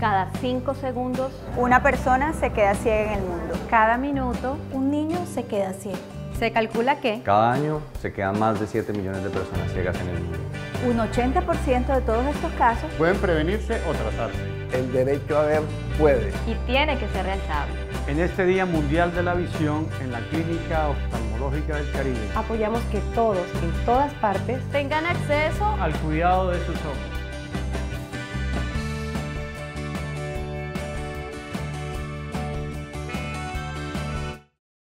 Cada cinco segundos, Una persona se queda ciega en el mundo. cada minuto, Un niño se queda ciego. se calcula que Cada año se quedan más de 7 millones de personas ciegas en el mundo. Un 80% de todos estos casos Pueden prevenirse o tratarse. El derecho a ver puede. y tiene que ser realizable. En este Día Mundial de la Visión, en la Clínica Oftalmológica del Caribe, Apoyamos que todos, en todas partes, Tengan acceso al cuidado de sus ojos.